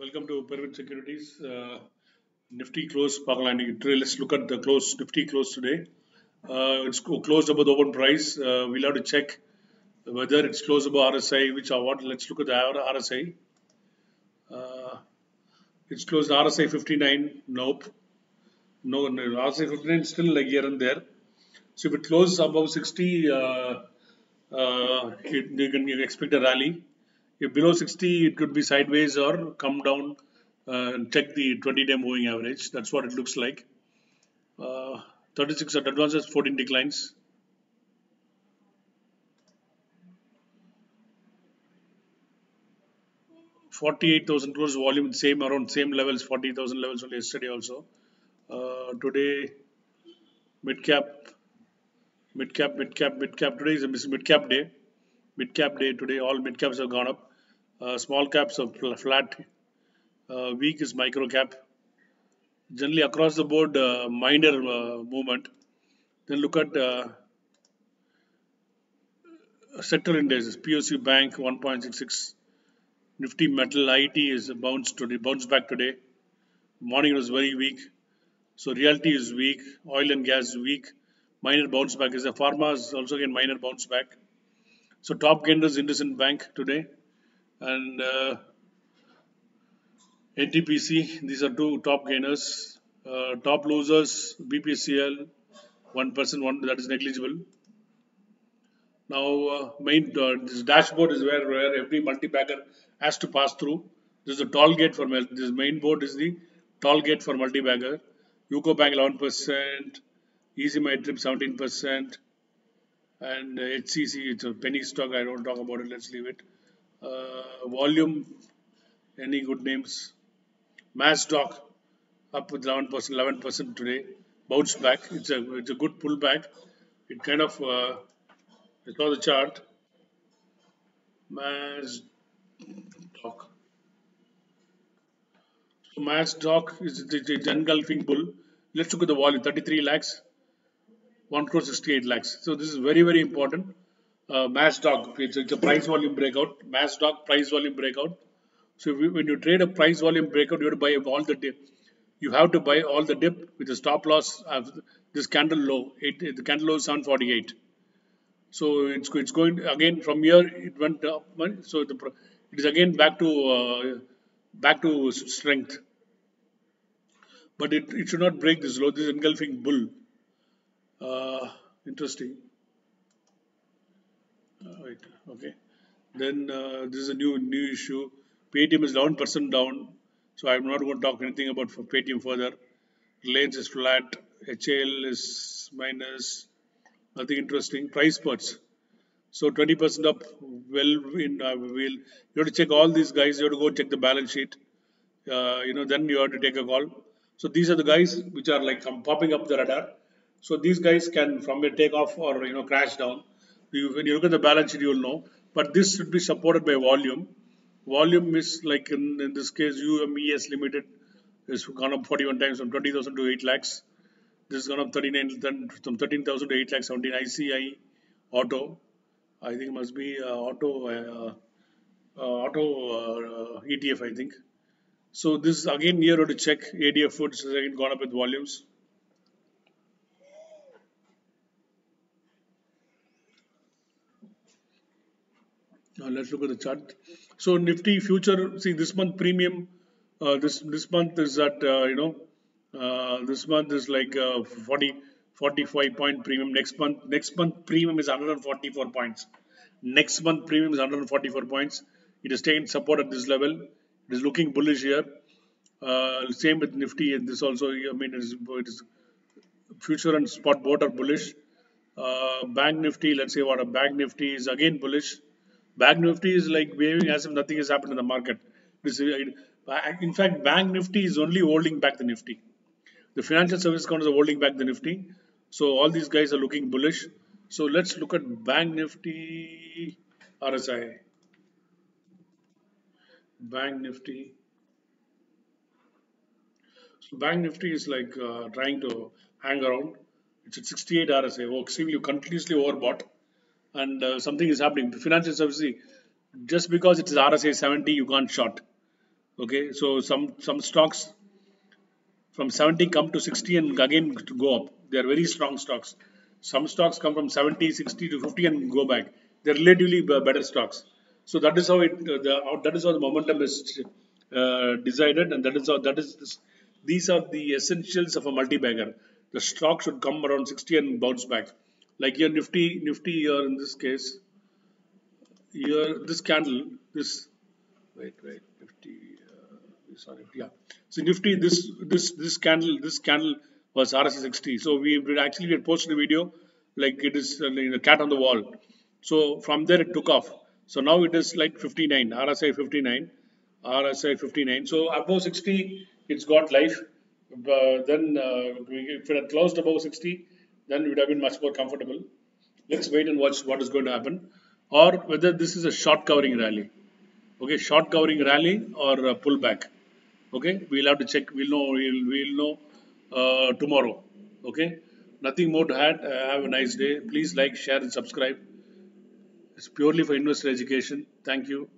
Welcome to Pyramid Securities. Uh, nifty close, let's look at the close Nifty close today. Uh, it's closed above the open price. Uh, we'll have to check whether it's closed above RSI, which I want. Let's look at the RSI. Uh, it's closed RSI 59. Nope. No, no RSI 59 still like here and there. So if it closes above 60, uh, uh, you can you expect a rally. If below 60, it could be sideways or come down uh, and check the 20 day moving average. That's what it looks like. Uh, 36 at advances, 14 declines. Forty-eight thousand crores volume, same around same levels, forty thousand levels only yesterday also. Uh, today, mid cap, mid cap, mid cap, mid cap. Today is a mid cap day. Mid cap day today. All mid caps have gone up. Uh, small caps are fl- flat. Uh, weak is micro cap. Generally across the board, uh, minor uh, movement. Then look at uh, sector indices. POC Bank 1.66. Nifty Metal IT is bounced today, bounced back today. Morning was very weak. So realty is weak. Oil and gas is weak. Minor bounce back is a pharma is also again minor bounce back. So top gainers IndusInd Bank today and uh, NTPC. These are two top gainers. Uh, top losers BPCL one percent one that is negligible. Now, uh, main uh, this dashboard is where, where every multi-bagger has to pass through. This is a toll gate for this main board is the toll gate for multi-bagger. UCO Bank 11%, EaseMyTrip 17%, and HCC it's a penny stock. I don't talk about it. Let's leave it. Uh, volume, any good names? Mazdock up with 11%, 11% today. Bounce back. It's a it's a good pullback. It kind of uh, I saw the chart. Mass stock. So Mazdock is the engulfing bull. Let's look at the volume. 33 lakhs, 1 crore 68 lakhs. So this is very very important. Uh, Mazdock. It's, it's a price volume breakout. Mazdock price volume breakout. So when you trade a price volume breakout, you have to buy all the dip. You have to buy all the dip with the stop loss of this candle low. It, the candle low is 748. So it's it's going again from here. It went up. So the it is again back to uh, back to strength. But it, it should not break this low. This is engulfing bull. Uh, interesting. Wait. Okay. Then uh, this is a new new issue. Paytm is 11% down. So I'm not going to talk anything about for Paytm further. Reliance is flat. HAL is minus. Nothing interesting. Price spots. So 20% up. Well, in uh, will you have to check all these guys. You have to go check the balance sheet. Uh, you know, then you have to take a call. So these are the guys which are like popping up the radar. So these guys can from a take off or you know crash down. You, when you look at the balance sheet, you will know. But this should be supported by volume. Volume is like in, in this case, UMES Limited is gone up 41 times from 20,000 to 8 lakhs. This has gone up 39 then from 13,000 to 8 lakhs 17 ICI Auto. I think it must be uh, Auto uh, uh, Auto uh, ETF. I think. So this is again here to check ADF Foods has again gone up with volumes. Now let's look at the chart. So Nifty future, see this month premium, uh, this this month is at uh, you know, uh, this month is like uh, 40, 45 point premium. Next month, next month premium is 144 points. Next month premium is 144 points. It is taken support at this level. It is looking bullish here. Uh, same with Nifty. And this also, I mean, it is, it is future and spot both are bullish. Uh, Bank Nifty, let's say what a Bank Nifty is again bullish. Bank Nifty is like behaving as if nothing has happened in the market. In fact, Bank Nifty is only holding back the Nifty. The financial service counters are holding back the Nifty. So all these guys are looking bullish. So let's look at Bank Nifty RSI. Bank Nifty. So Bank Nifty is like uh, trying to hang around. It's at 68 RSI. Oh, extremely continuously overbought. And uh, something is happening. Financial services, just because it is RSI 70, you can't short. Okay, so some some stocks from 70 come to 60 and again go up. They are very strong stocks. Some stocks come from 70, 60 to 50 and go back. They're relatively better stocks. So that is how it uh, the, that is how the momentum is uh, decided, and that is how that is this, these are the essentials of a multi-bagger. The stock should come around 60 and bounce back. Like your Nifty, Nifty here in this case, here this candle, this wait, wait, Nifty, uh, sorry, yeah. So Nifty, this this this candle, this candle was RSI 60. So we would actually we had posted a video like it is uh, the cat on the wall. So from there it took off. So now it is like 59, RSI 59, RSI 59. So above 60, it's got life. Uh, then uh, if it had closed above 60, then would have been much more comfortable. Let's wait and watch what is going to happen, or whether this is a short covering rally. Okay, short covering rally or pullback. Okay, we'll have to check. We'll know. We'll, we'll know uh, tomorrow. Okay, nothing more to add. Uh, have a nice day. Please like, share, and subscribe. It's purely for investor education. Thank you.